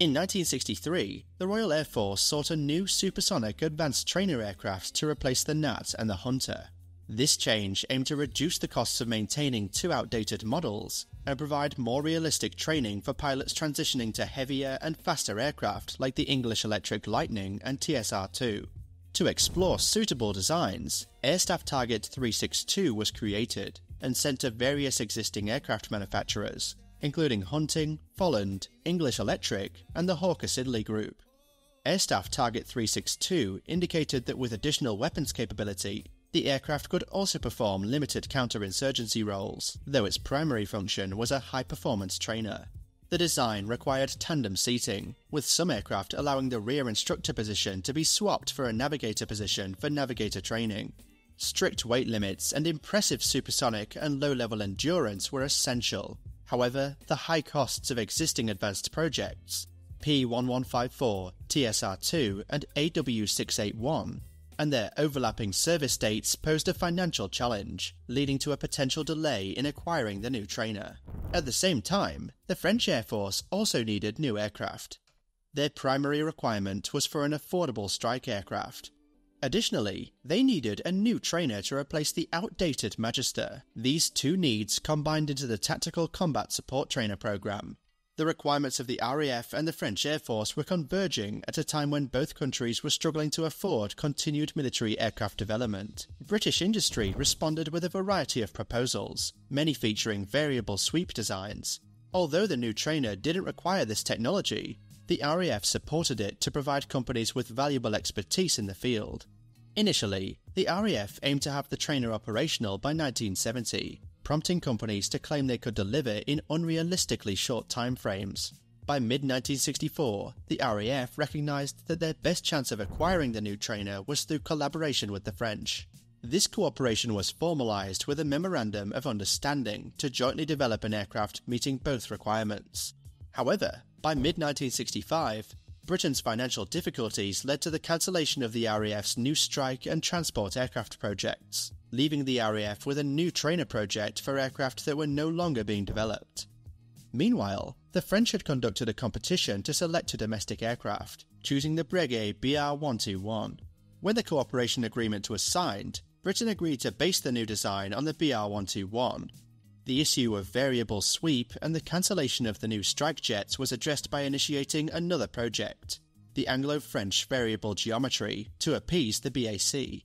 In 1963, the Royal Air Force sought a new supersonic advanced trainer aircraft to replace the Gnat and the Hunter. This change aimed to reduce the costs of maintaining two outdated models and provide more realistic training for pilots transitioning to heavier and faster aircraft like the English Electric Lightning and TSR 2. To explore suitable designs, Airstaff Target 362 was created and sent to various existing aircraft manufacturers, including Hunting, Folland, English Electric, and the Hawker Siddeley Group. Airstaff Target 362 indicated that with additional weapons capability, the aircraft could also perform limited counterinsurgency roles, though its primary function was a high performance trainer. The design required tandem seating, with some aircraft allowing the rear instructor position to be swapped for a navigator position for navigator training. Strict weight limits and impressive supersonic and low level endurance were essential. However, the high costs of existing advanced projects, P1154, TSR2, and AW681, and their overlapping service dates posed a financial challenge, leading to a potential delay in acquiring the new trainer. At the same time, the French Air Force also needed new aircraft. Their primary requirement was for an affordable strike aircraft. Additionally, they needed a new trainer to replace the outdated Magister. These two needs combined into the Tactical Combat Support Trainer program, the requirements of the RAF and the French Air Force were converging at a time when both countries were struggling to afford continued military aircraft development. British industry responded with a variety of proposals, many featuring variable sweep designs. Although the new trainer didn't require this technology, the RAF supported it to provide companies with valuable expertise in the field. Initially, the RAF aimed to have the trainer operational by 1970, prompting companies to claim they could deliver in unrealistically short timeframes. By mid 1964, the RAF recognised that their best chance of acquiring the new trainer was through collaboration with the French. This cooperation was formalised with a Memorandum of Understanding to jointly develop an aircraft meeting both requirements. However, by mid 1965, Britain's financial difficulties led to the cancellation of the RAF's new strike and transport aircraft projects leaving the RAF with a new trainer project for aircraft that were no longer being developed. Meanwhile, the French had conducted a competition to select a domestic aircraft, choosing the Breguet BR-121. When the cooperation agreement was signed, Britain agreed to base the new design on the BR-121. The issue of variable sweep and the cancellation of the new strike jets was addressed by initiating another project, the Anglo-French variable geometry, to appease the BAC.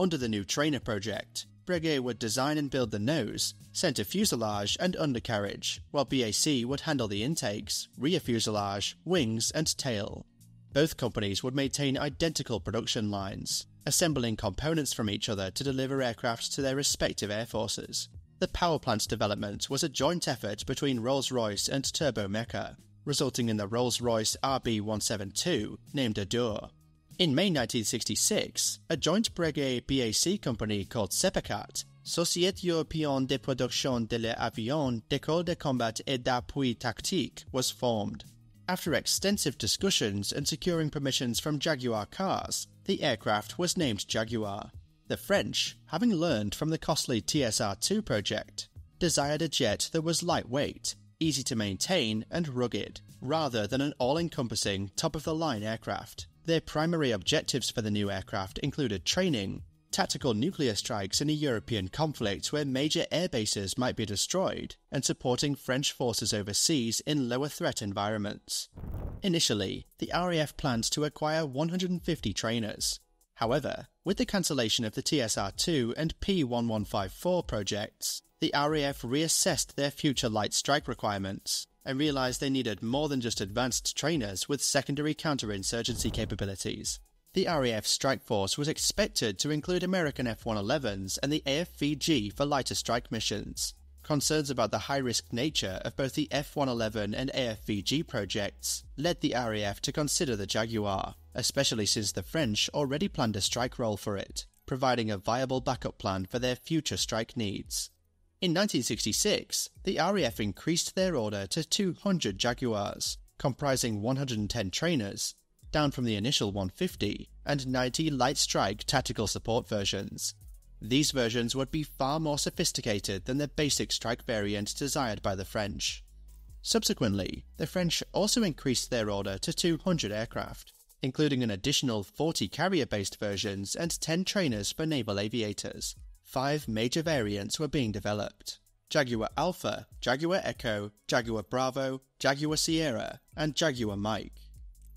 Under the new trainer project, Breguet would design and build the nose, centre fuselage, and undercarriage, while BAC would handle the intakes, rear fuselage, wings, and tail. Both companies would maintain identical production lines, assembling components from each other to deliver aircraft to their respective air forces. The power plant's development was a joint effort between Rolls Royce and Turbomeca, resulting in the Rolls Royce RB 172, named Adour. In May 1966, a joint Breguet BAC company called SEPECAT, Société Européenne de Production de l'Avion d'École de Combat et d'Appui Tactique, was formed. After extensive discussions and securing permissions from Jaguar Cars, the aircraft was named Jaguar. The French, having learned from the costly TSR 2 project, desired a jet that was lightweight, easy to maintain, and rugged, rather than an all encompassing, top of the line aircraft. Their primary objectives for the new aircraft included training, tactical nuclear strikes in a European conflict where major air bases might be destroyed, and supporting French forces overseas in lower threat environments. Initially, the RAF planned to acquire 150 trainers. However, with the cancellation of the TSR 2 and P 1154 projects, the RAF reassessed their future light strike requirements and realized they needed more than just advanced trainers with secondary counterinsurgency capabilities. The RAF strike force was expected to include American F 111s and the AFVG for lighter strike missions. Concerns about the high risk nature of both the F 111 and AFVG projects led the RAF to consider the Jaguar, especially since the French already planned a strike role for it, providing a viable backup plan for their future strike needs. In 1966, the RAF increased their order to 200 Jaguars, comprising 110 trainers, down from the initial 150, and 90 light strike tactical support versions. These versions would be far more sophisticated than the basic strike variant desired by the French. Subsequently, the French also increased their order to 200 aircraft, including an additional 40 carrier based versions and 10 trainers for naval aviators. Five major variants were being developed Jaguar Alpha, Jaguar Echo, Jaguar Bravo, Jaguar Sierra, and Jaguar Mike.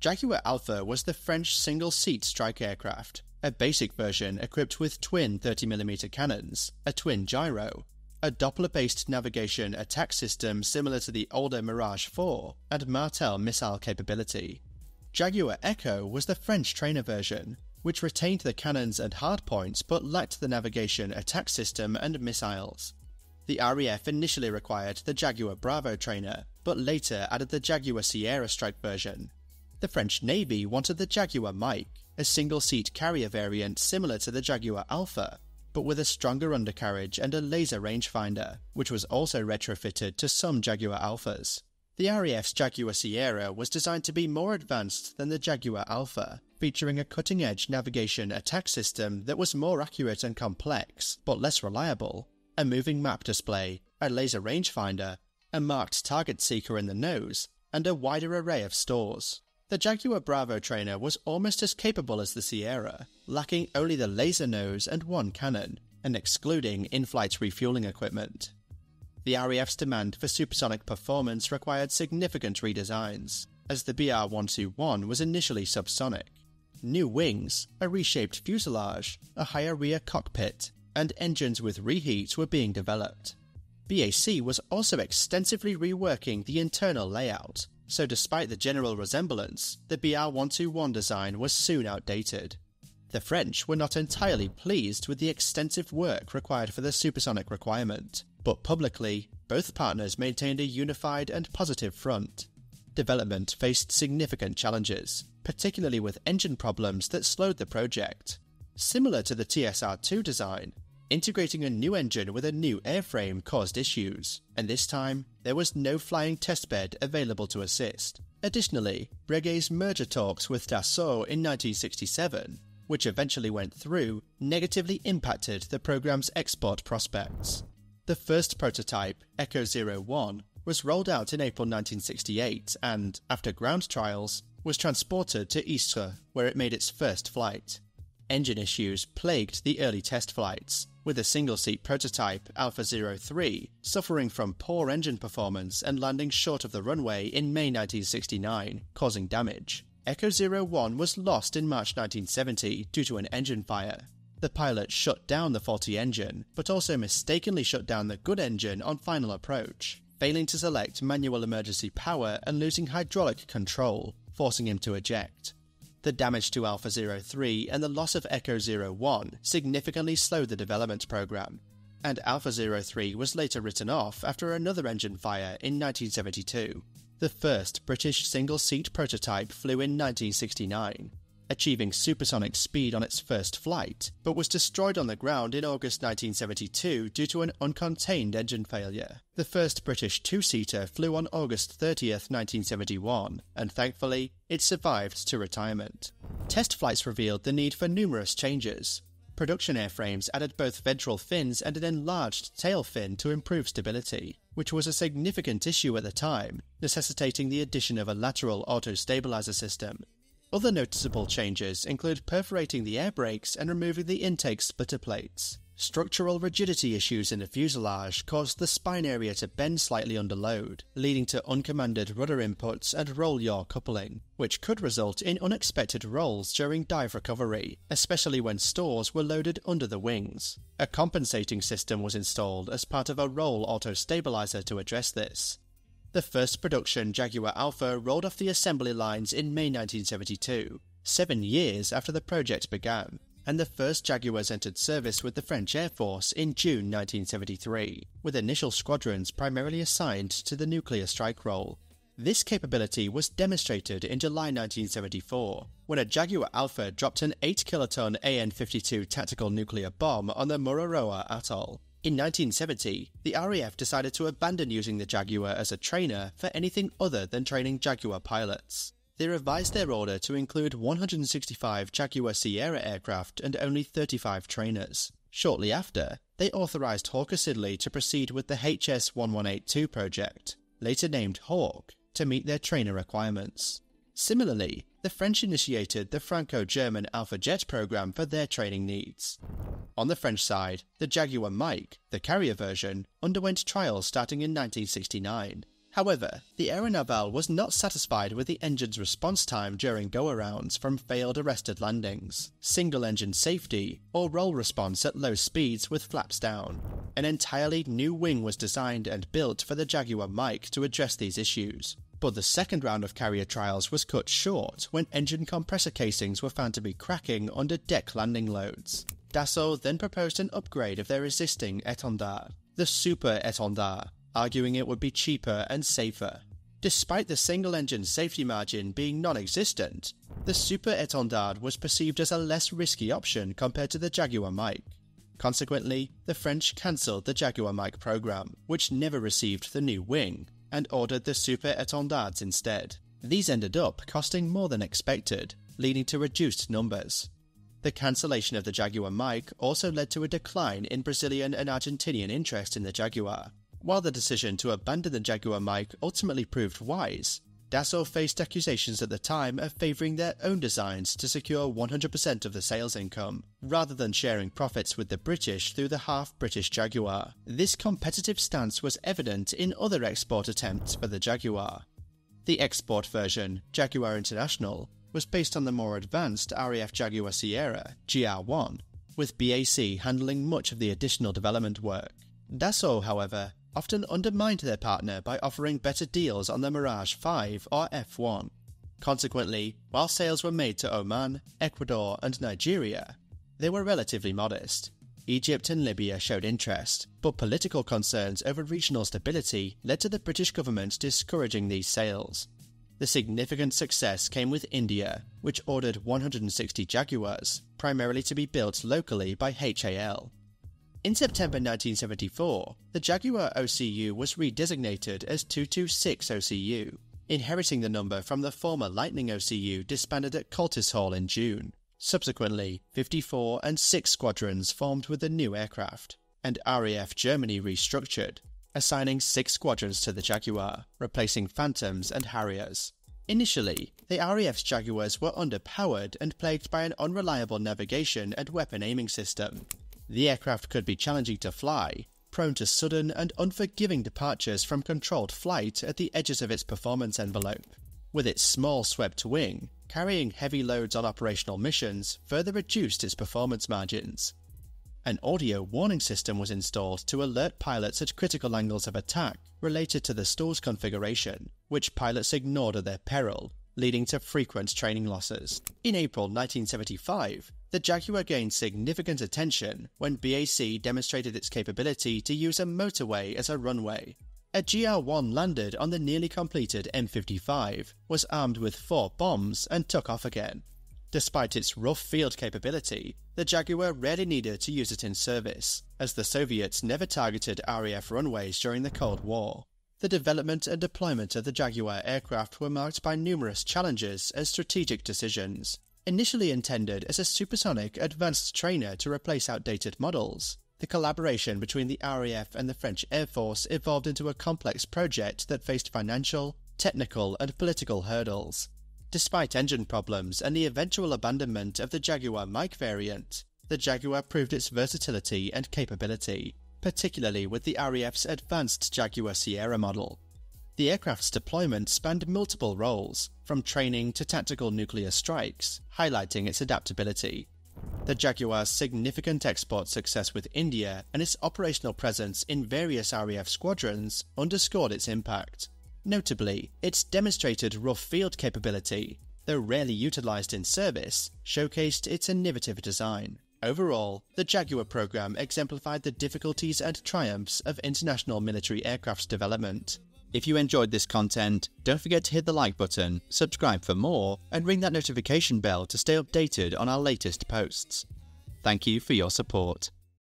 Jaguar Alpha was the French single seat strike aircraft, a basic version equipped with twin 30mm cannons, a twin gyro, a Doppler based navigation attack system similar to the older Mirage 4, and Martel missile capability. Jaguar Echo was the French trainer version, which retained the cannons and hardpoints but lacked the navigation attack system and missiles. The RAF initially required the Jaguar Bravo trainer, but later added the Jaguar Sierra strike version. The French Navy wanted the Jaguar Mike, a single seat carrier variant similar to the Jaguar Alpha, but with a stronger undercarriage and a laser rangefinder, which was also retrofitted to some Jaguar Alphas. The RAF's Jaguar Sierra was designed to be more advanced than the Jaguar Alpha, featuring a cutting edge navigation attack system that was more accurate and complex, but less reliable, a moving map display, a laser rangefinder, a marked target seeker in the nose, and a wider array of stores. The Jaguar Bravo trainer was almost as capable as the Sierra, lacking only the laser nose and one cannon, and excluding in flight refueling equipment. The RAF's demand for supersonic performance required significant redesigns, as the BR 121 was initially subsonic. New wings, a reshaped fuselage, a higher rear cockpit, and engines with reheat were being developed. BAC was also extensively reworking the internal layout, so despite the general resemblance, the BR-121 design was soon outdated. The French were not entirely pleased with the extensive work required for the supersonic requirement, but publicly, both partners maintained a unified and positive front. Development faced significant challenges, particularly with engine problems that slowed the project. Similar to the TSR-2 design, Integrating a new engine with a new airframe caused issues, and this time there was no flying testbed available to assist. Additionally, Breguet's merger talks with Dassault in 1967, which eventually went through, negatively impacted the program's export prospects. The first prototype, Echo 01, was rolled out in April 1968 and, after ground trials, was transported to Istres, where it made its first flight. Engine issues plagued the early test flights, with a single seat prototype, Alpha 03, suffering from poor engine performance and landing short of the runway in May 1969, causing damage. Echo 01 was lost in March 1970 due to an engine fire. The pilot shut down the faulty engine, but also mistakenly shut down the good engine on final approach, failing to select manual emergency power and losing hydraulic control, forcing him to eject. The damage to Alpha 03 and the loss of Echo 01 significantly slowed the development program, and Alpha 03 was later written off after another engine fire in 1972. The first British single seat prototype flew in 1969, achieving supersonic speed on its first flight, but was destroyed on the ground in August 1972 due to an uncontained engine failure. The first British two seater flew on August 30, 1971, and thankfully, it survived to retirement. Test flights revealed the need for numerous changes. Production airframes added both ventral fins and an enlarged tail fin to improve stability, which was a significant issue at the time, necessitating the addition of a lateral auto stabilizer system other noticeable changes include perforating the air brakes and removing the intake splitter plates. Structural rigidity issues in the fuselage caused the spine area to bend slightly under load, leading to uncommanded rudder inputs and roll yaw coupling, which could result in unexpected rolls during dive recovery, especially when stores were loaded under the wings. A compensating system was installed as part of a roll auto stabilizer to address this, the first production Jaguar Alpha rolled off the assembly lines in May 1972, seven years after the project began, and the first Jaguars entered service with the French Air Force in June 1973, with initial squadrons primarily assigned to the nuclear strike role. This capability was demonstrated in July 1974, when a Jaguar Alpha dropped an 8 kiloton AN 52 tactical nuclear bomb on the Mururoa Atoll. In 1970, the RAF decided to abandon using the Jaguar as a trainer for anything other than training Jaguar pilots. They revised their order to include 165 Jaguar Sierra aircraft and only 35 trainers. Shortly after, they authorized Hawker Siddeley to proceed with the HS-1182 project. later named Hawk, to meet their trainer requirements. Similarly, the French initiated the Franco-German Alpha Jet program for their training needs. On the French side, the Jaguar Mike, the carrier version, underwent trials starting in 1969. However, the Aeronaval was not satisfied with the engine's response time during go-arounds from failed arrested landings, single-engine safety, or roll response at low speeds with flaps down. An entirely new wing was designed and built for the Jaguar Mike to address these issues. But the second round of carrier trials was cut short when engine compressor casings were found to be cracking under deck landing loads. Dassault then proposed an upgrade of their existing Étendard, the Super Étendard, arguing it would be cheaper and safer. Despite the single engine safety margin being non existent, the Super Étendard was perceived as a less risky option compared to the Jaguar Mike. Consequently, the French cancelled the Jaguar Mike program, which never received the new wing, and ordered the Super Étendards instead. These ended up costing more than expected, leading to reduced numbers. The cancellation of the Jaguar Mike also led to a decline in Brazilian and Argentinian interest in the Jaguar, while the decision to abandon the Jaguar Mike ultimately proved wise, Dassault faced accusations at the time of favouring their own designs to secure 100% of the sales income, rather than sharing profits with the British through the half-British Jaguar. This competitive stance was evident in other export attempts for the Jaguar. The export version, Jaguar International, was based on the more advanced RAF Jaguar Sierra, GR1, with BAC handling much of the additional development work. Dassault, however, often undermined their partner by offering better deals on the Mirage 5 or F1. Consequently, while sales were made to Oman, Ecuador, and Nigeria, they were relatively modest. Egypt and Libya showed interest, but political concerns over regional stability led to the British government discouraging these sales. The significant success came with India, which ordered 160 Jaguars, primarily to be built locally by HAL. In September 1974, the Jaguar OCU was redesignated as 226 OCU, inheriting the number from the former Lightning OCU disbanded at Coltishall in June. Subsequently, 54 and 6 squadrons formed with the new aircraft, and RAF Germany restructured, assigning 6 squadrons to the Jaguar, replacing Phantoms and Harriers. Initially, the RAF's Jaguars were underpowered and plagued by an unreliable navigation and weapon aiming system, the aircraft could be challenging to fly, prone to sudden and unforgiving departures from controlled flight at the edges of its performance envelope. With its small swept wing, carrying heavy loads on operational missions further reduced its performance margins. An audio warning system was installed to alert pilots at critical angles of attack related to the store's configuration, which pilots ignored at their peril, leading to frequent training losses. In April 1975, the Jaguar gained significant attention when BAC demonstrated its capability to use a motorway as a runway. A GR-1 landed on the nearly completed M55, was armed with four bombs, and took off again. Despite its rough field capability, the Jaguar rarely needed to use it in service, as the Soviets never targeted RAF runways during the Cold War. The development and deployment of the Jaguar aircraft were marked by numerous challenges and strategic decisions, Initially intended as a supersonic advanced trainer to replace outdated models, the collaboration between the RAF and the French Air Force evolved into a complex project that faced financial, technical, and political hurdles. Despite engine problems and the eventual abandonment of the Jaguar Mike variant, the Jaguar proved its versatility and capability, particularly with the RAF's advanced Jaguar Sierra model. The aircraft's deployment spanned multiple roles, from training to tactical nuclear strikes, highlighting its adaptability. The Jaguar's significant export success with India and its operational presence in various RAF squadrons underscored its impact. Notably, its demonstrated rough field capability, though rarely utilized in service, showcased its innovative design. Overall, the Jaguar program exemplified the difficulties and triumphs of international military aircraft development, if you enjoyed this content, don't forget to hit the like button, subscribe for more, and ring that notification bell to stay updated on our latest posts. Thank you for your support.